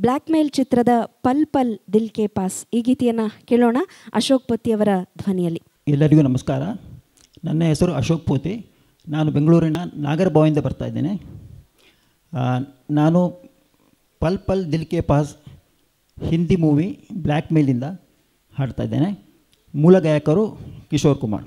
Black ಮೇಲ್ ಚಿತ್ರದ ಪಲ್ Pal Dil Ke pass ಈ ಗೀತೆಯನ್ನು ಕೇಳೋಣ ಅಶೋಕ್ ಪತಿಯವರ ಧ್ವನಿಯಲ್ಲಿ. ಎಲ್ಲರಿಗೂ ನಮಸ್ಕಾರ. ನನ್ನ ಹೆಸರು ಅಶೋಕ್ ಪೋತಿ. ನಾನು ಬೆಂಗಳೂರಿನ ನಾಗರಬಾವಿಂದ ಬರ್ತಾ ಇದ್ದೇನೆ. ನಾನು ಪಲ್ ಪಲ್ ದಿಲ್ ಕೆ ಪಾಸ್ ಹಿಂದಿ ಮೂವಿ ಬ್ಲ್ಯಾಕ್ ಮೇಲಿಂದ ಹಾಡ್ತಾ ಇದ್ದೇನೆ. ಮೂಲ ಗಾಯಕರು ಕಿಶೋರ್ ಕುಮಾರ್.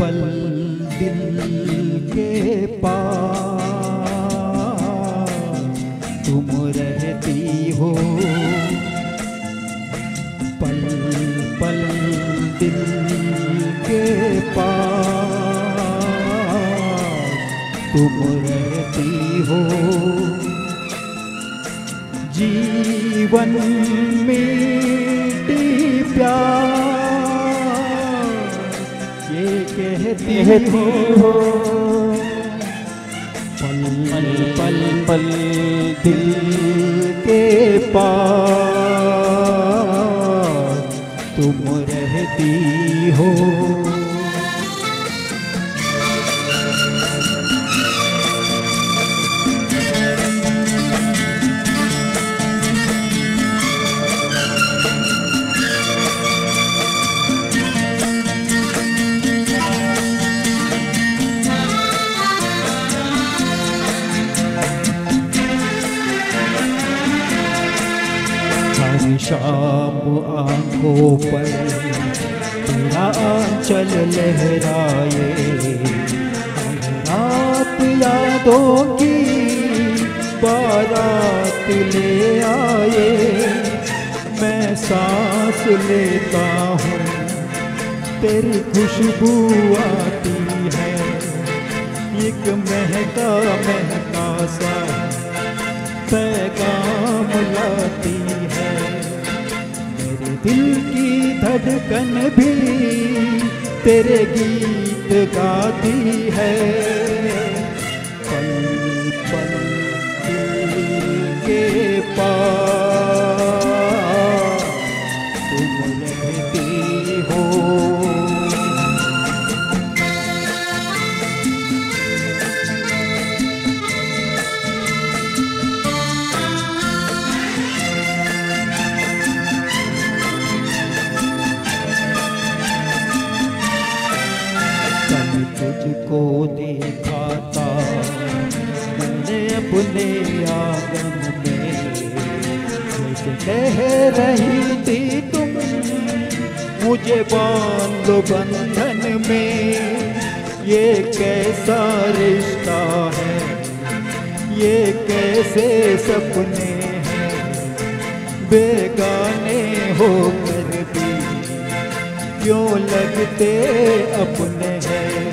पल दिल के पास। तुम रहती हो पल पल दिल के पास। तुम रहती हो जीवन मेरी प्यार हो। पल पल पल पल दिल के पास शाम आँखों पर। तेरा आंचल लहराए हर रात यादों की बारात ले आए। मैं सांस लेता हूँ, तेरी खुशबू आती है। एक महका महका सा धड़कन भी तेरे गीत गाती है। मुझे बाँध बंधन में ये कैसा रिश्ता है? ये कैसे सपने हैं? बेगाने होकर भी क्यों लगते अपने हैं?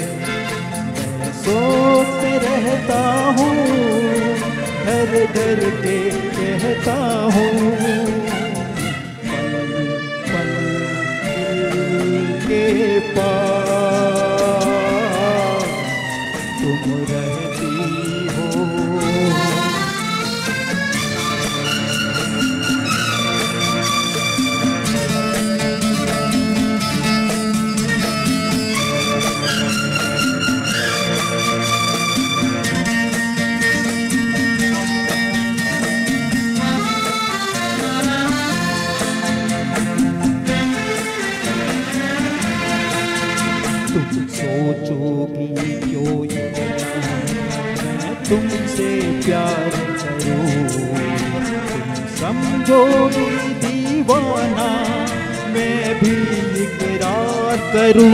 मैं सोचते रहता हूँ हर डर के कहता हूँ दिल के पास तुम सोचोगी क्यों तुमसे प्यार करूँ तुम समझोगी दीवाना मैं भी इकरार करूँ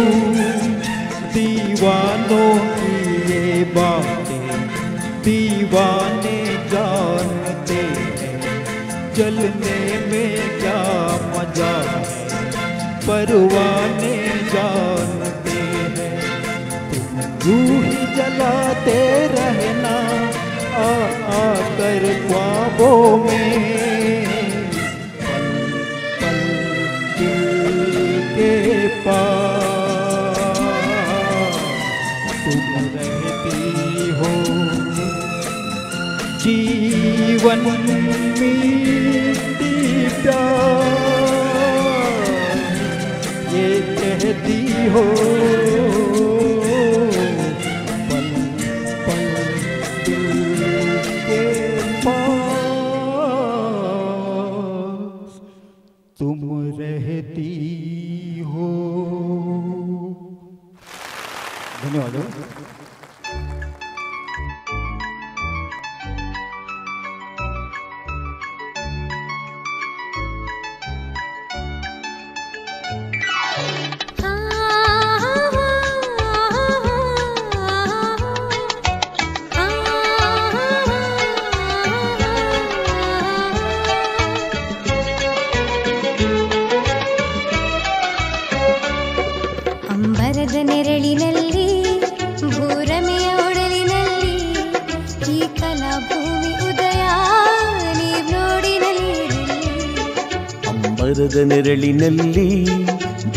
दीवानों की ये बातें दीवाने जानते हैं जलने में क्या मज़ा है? परवाने जानते हैं तुम ही जलाते रहना, आ आ कर ख्वाबों में। पल पल के तुम रहती हो, जीवन ये कहती हो ధన్యవాదాలు ಕಲಾಭೂಮಿ ಉದಯ ನೀವ್ ನೋಡಿನಲ್ಲಿ ಅಂಬರದ ನೆರಳಿನಲ್ಲಿ,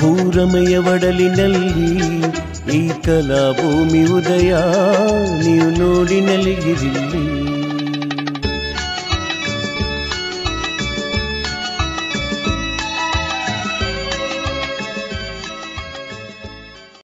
ಭೂರಮಯ ಒಡಲಿನಲ್ಲಿ, ಈ ಕಲಾ ಭೂಮಿ ಉದಯ, ನೀವು ನೋಡಿ ನಲಿಗಿರಿಲ್ಲಿ